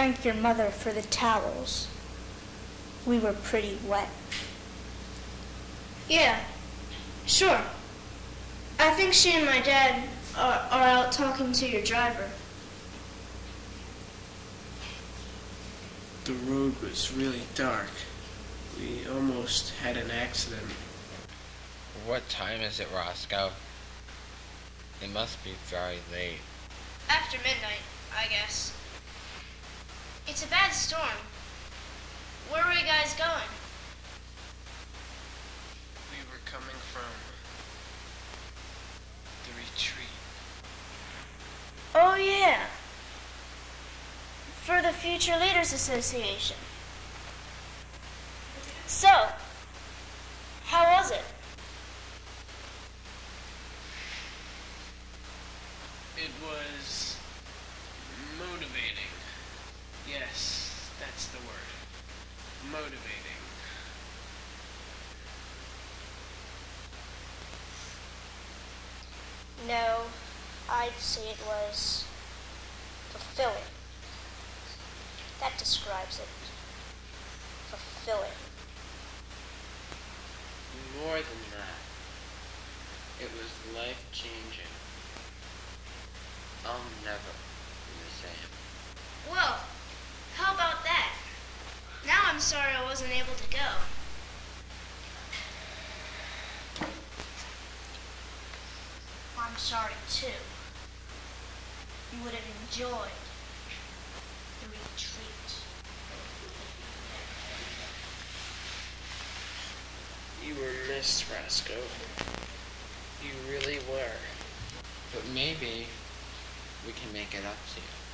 thank your mother for the towels. We were pretty wet. Yeah, sure. I think she and my dad are, are out talking to your driver. The road was really dark. We almost had an accident. What time is it, Roscoe? It must be very late. After midnight, I guess. It's a bad storm. Where were you guys going? We were coming from the retreat. Oh, yeah. For the Future Leaders Association. So, how was it? It was motivating. Yes, that's the word. Motivating. No, I'd say it was fulfilling. That describes it. Fulfilling. More than that, it was life changing. I'll never be the same. Well, how about that? Now I'm sorry I wasn't able to go. I'm sorry too. You would have enjoyed the retreat. You were missed, Roscoe. You really were. But maybe we can make it up to you.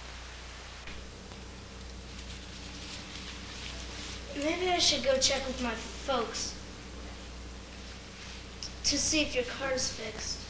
Maybe I should go check with my folks to see if your car's fixed.